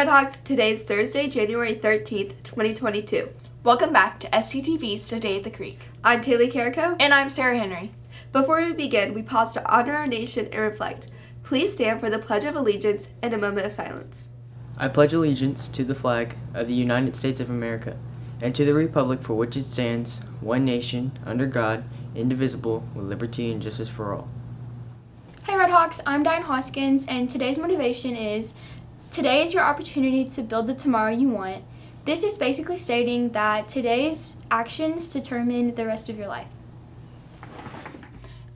Redhawks, today is Thursday, January 13th, 2022. Welcome back to SCTV's Today at the Creek. I'm Taylor Carrico. And I'm Sarah Henry. Before we begin, we pause to honor our nation and reflect. Please stand for the Pledge of Allegiance and a moment of silence. I pledge allegiance to the flag of the United States of America and to the republic for which it stands, one nation, under God, indivisible, with liberty and justice for all. Hey Redhawks, I'm Diane Hoskins, and today's motivation is today is your opportunity to build the tomorrow you want. This is basically stating that today's actions determine the rest of your life.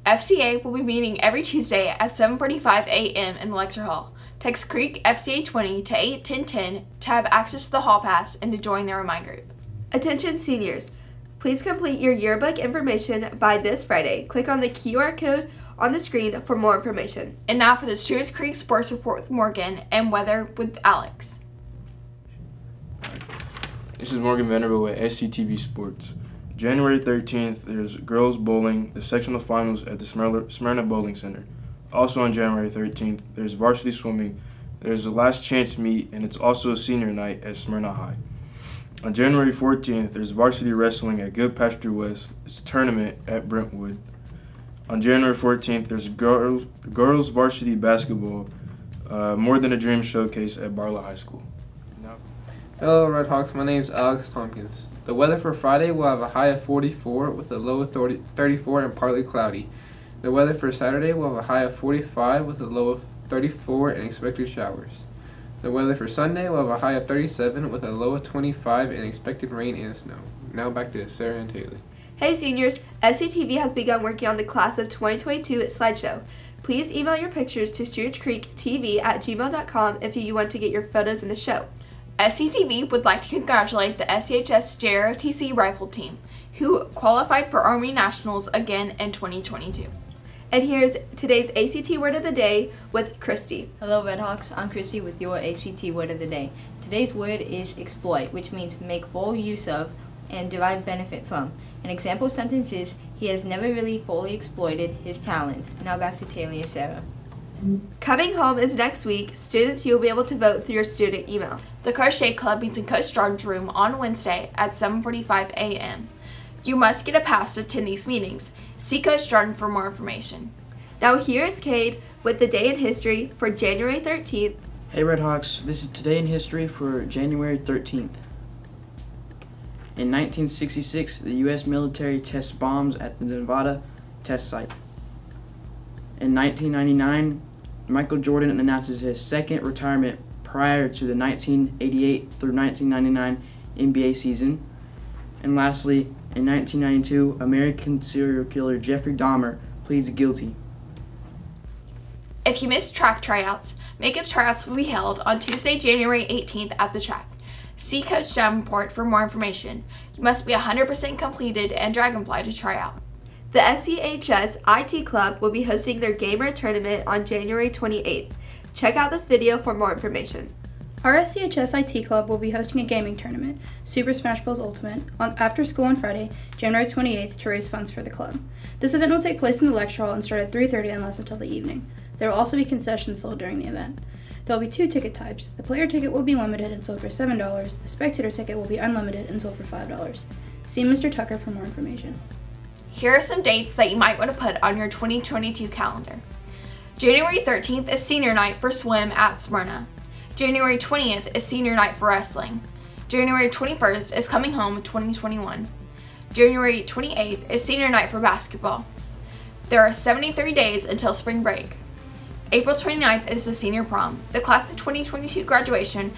FCA will be meeting every Tuesday at 7:45 a.m. in the lecture hall. Text Creek FCA 20 to 81010 to have access to the hall pass and to join their Remind group. Attention seniors, please complete your yearbook information by this Friday. Click on the QR code on the screen for more information. And now for the Stewart's Creek Sports Report with Morgan and weather with Alex. This is Morgan Vanderbilt with SCTV Sports. January 13th, there's girls bowling, the sectional finals at the Smyrna Bowling Center. Also on January 13th, there's varsity swimming, there's a last chance meet, and it's also a senior night at Smyrna High. On January 14th, there's varsity wrestling at Goodpasture West. It's a tournament at Brentwood. On January 14th, there's girls, girls varsity basketball, uh, More Than a Dream showcase at Barlow High School. Hello, Red Hawks. My name is Alex Tompkins. The weather for Friday will have a high of 44 with a low of 30, 34 and partly cloudy. The weather for Saturday will have a high of 45 with a low of 34 and expected showers. The weather for Sunday will have a high of 37 with a low of 25 and expected rain and snow. Now back to Sarah and Taylor. Hey seniors, SCTV has begun working on the class of 2022 slideshow. Please email your pictures to stewartscreektv at gmail.com if you want to get your photos in the show. SCTV would like to congratulate the SCHS JROTC rifle team, who qualified for Army Nationals again in 2022. And here's today's ACT word of the day with Christy. Hello Redhawks, I'm Christy with your ACT word of the day. Today's word is exploit, which means make full use of and derive benefit from. An example sentence is, he has never really fully exploited his talents. Now back to Taylor and Sarah. Coming home is next week. Students, you will be able to vote through your student email. The Crochet Club meets in Coach Jordan's room on Wednesday at 7.45 a.m. You must get a pass to attend these meetings. See Coach Jordan for more information. Now here's Cade with the day in history for January 13th. Hey Redhawks, this is today in history for January 13th. In 1966, the U.S. military tests bombs at the Nevada test site. In 1999, Michael Jordan announces his second retirement prior to the 1988 through 1999 NBA season. And lastly, in 1992, American serial killer Jeffrey Dahmer pleads guilty. If you missed track tryouts, makeup tryouts will be held on Tuesday, January 18th at the track. See Coach Davenport for more information. You must be 100% completed and Dragonfly to try out. The SCHS IT Club will be hosting their Gamer Tournament on January 28th. Check out this video for more information. Our SCHS IT Club will be hosting a gaming tournament, Super Smash Bros. Ultimate, on, after school on Friday, January 28th to raise funds for the club. This event will take place in the lecture hall and start at 3.30 and last until the evening. There will also be concessions sold during the event. There will be two ticket types. The player ticket will be limited and sold for $7. The spectator ticket will be unlimited and sold for $5. See Mr. Tucker for more information. Here are some dates that you might want to put on your 2022 calendar. January 13th is senior night for swim at Smyrna. January 20th is senior night for wrestling. January 21st is coming home 2021. January 28th is senior night for basketball. There are 73 days until spring break. April 29th is the senior prom. The class of 2022 graduation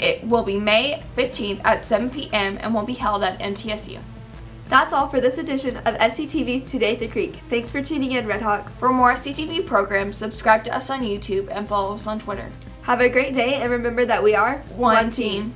it will be May 15th at 7 p.m. and will be held at MTSU. That's all for this edition of SCTV's Today at the Creek. Thanks for tuning in, Redhawks. For more CTV programs, subscribe to us on YouTube and follow us on Twitter. Have a great day and remember that we are one, one team. team.